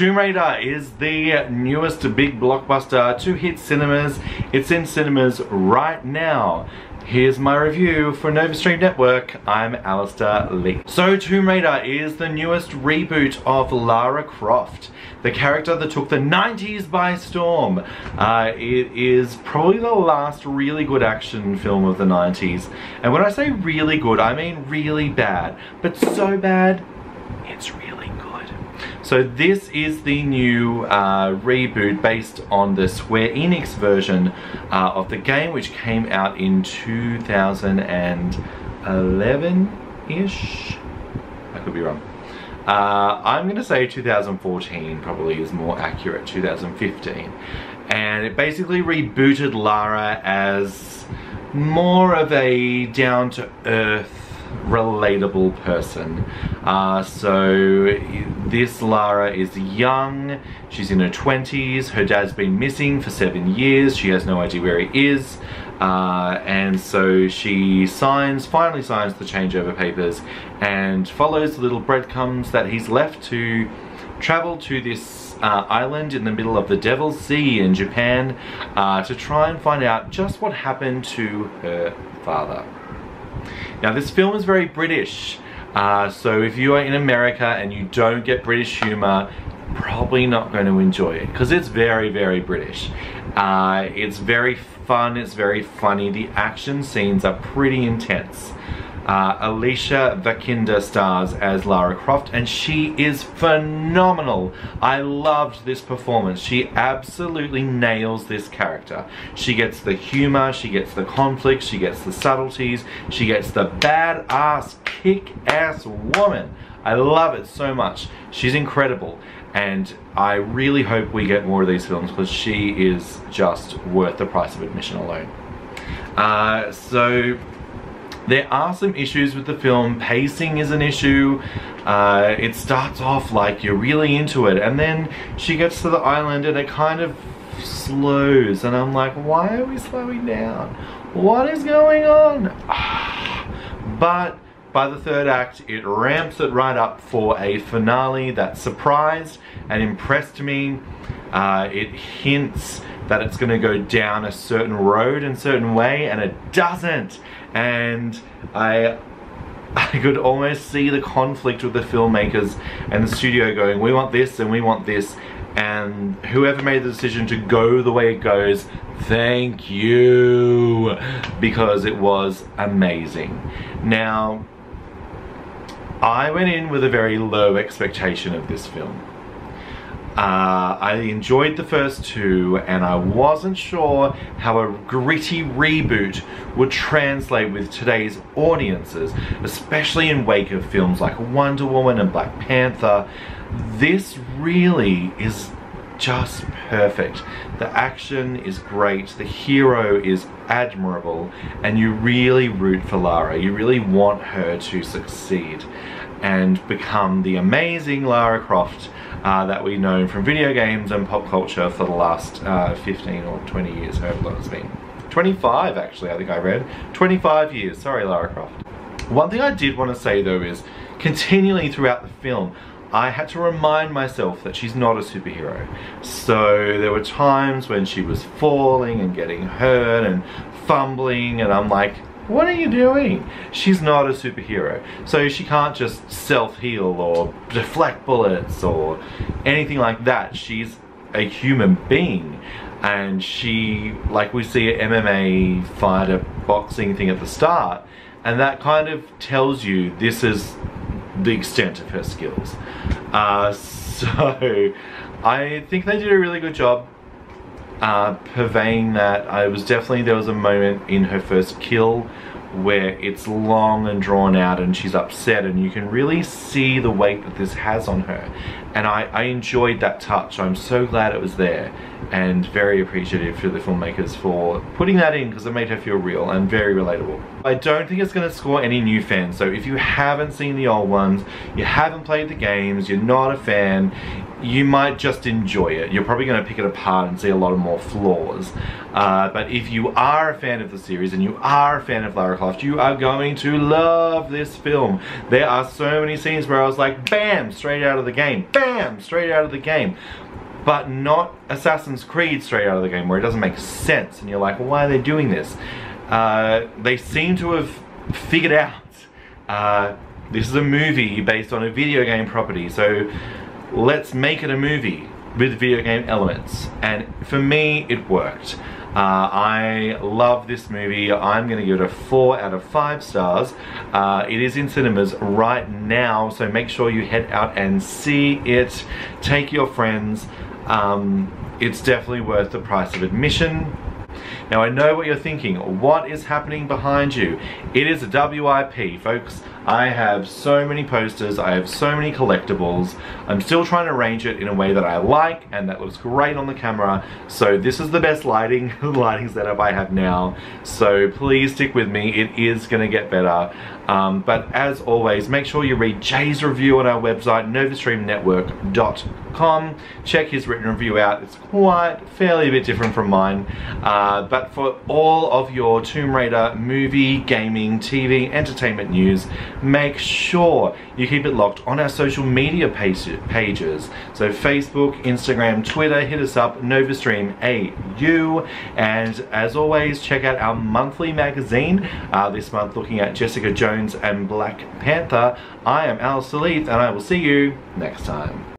Tomb Raider is the newest big blockbuster to hit cinemas. It's in cinemas right now. Here's my review for NovaStream Network. I'm Alaisdair Lee. So Tomb Raider is the newest reboot of Lara Croft, the character that took the 90s by storm. Uh, it is probably the last really good action film of the 90s. And when I say really good, I mean really bad. But so bad, it's really so this is the new uh, reboot based on the Square Enix version uh, of the game which came out in 2011-ish? I could be wrong. Uh, I'm going to say 2014 probably is more accurate, 2015. And it basically rebooted Lara as more of a down-to-earth relatable person. Uh, so this Lara is young, she's in her 20s, her dad's been missing for seven years, she has no idea where he is. Uh, and so she signs, finally signs the changeover papers and follows the little breadcrumbs that he's left to travel to this uh, island in the middle of the Devil's Sea in Japan uh, to try and find out just what happened to her father. Now this film is very British, uh, so if you are in America and you don't get British humor, probably not going to enjoy it because it's very, very British. Uh, it's very fun, it's very funny, the action scenes are pretty intense. Uh, Alicia Vikander stars as Lara Croft and she is phenomenal. I loved this performance. She absolutely nails this character. She gets the humor, she gets the conflict, she gets the subtleties, she gets the badass, kick-ass woman. I love it so much. She's incredible and I really hope we get more of these films because she is just worth the price of admission alone. Uh, so there are some issues with the film. Pacing is an issue. Uh, it starts off like you're really into it and then she gets to the island and it kind of slows and I'm like, why are we slowing down? What is going on? but by the third act, it ramps it right up for a finale that surprised and impressed me. Uh, it hints that it's going to go down a certain road in a certain way, and it doesn't and I I could almost see the conflict with the filmmakers and the studio going, we want this and we want this, and whoever made the decision to go the way it goes, thank you, because it was amazing. Now, I went in with a very low expectation of this film. Uh, I enjoyed the first two and I wasn't sure how a gritty reboot would translate with today's audiences, especially in wake of films like Wonder Woman and Black Panther. This really is just perfect. The action is great, the hero is admirable, and you really root for Lara. You really want her to succeed and become the amazing Lara Croft uh, that we know from video games and pop culture for the last uh, 15 or 20 years, however long it's been. 25 actually, I think I read. 25 years, sorry Lara Croft. One thing I did want to say though is, continually throughout the film, I had to remind myself that she's not a superhero. So there were times when she was falling and getting hurt and fumbling and I'm like, what are you doing? She's not a superhero. So she can't just self-heal or deflect bullets or anything like that. She's a human being. And she, like we see an MMA fighter boxing thing at the start, and that kind of tells you this is the extent of her skills. Uh, so I think they did a really good job uh, purveying that. I was definitely, there was a moment in her first kill where it's long and drawn out and she's upset and you can really see the weight that this has on her and I, I enjoyed that touch I'm so glad it was there and very appreciative to the filmmakers for putting that in because it made her feel real and very relatable. I don't think it's going to score any new fans so if you haven't seen the old ones, you haven't played the games, you're not a fan, you might just enjoy it. You're probably going to pick it apart and see a lot of more flaws. Uh, but if you are a fan of the series and you are a fan of Lara Croft, you are going to love this film. There are so many scenes where I was like, bam, straight out of the game, bam, straight out of the game. But not Assassin's Creed straight out of the game where it doesn't make sense and you're like, well, why are they doing this? Uh, they seem to have figured out uh, this is a movie based on a video game property, so let's make it a movie with video game elements. And for me, it worked. Uh, I love this movie. I'm going to give it a 4 out of 5 stars. Uh, it is in cinemas right now, so make sure you head out and see it. Take your friends. Um, it's definitely worth the price of admission. Now I know what you're thinking, what is happening behind you? It is a WIP, folks. I have so many posters, I have so many collectibles. I'm still trying to arrange it in a way that I like and that looks great on the camera. So this is the best lighting, lighting setup I have now. So please stick with me, it is gonna get better. Um, but as always, make sure you read Jay's review on our website, novastreamnetwork.com. Check his written review out. It's quite fairly a bit different from mine. Uh, but for all of your Tomb Raider movie, gaming, TV, entertainment news, make sure you keep it locked on our social media pages. So Facebook, Instagram, Twitter, hit us up, NovaStream AU. And as always, check out our monthly magazine. Uh, this month looking at Jessica Jones and Black Panther. I am Alaisdair Leith and I will see you next time.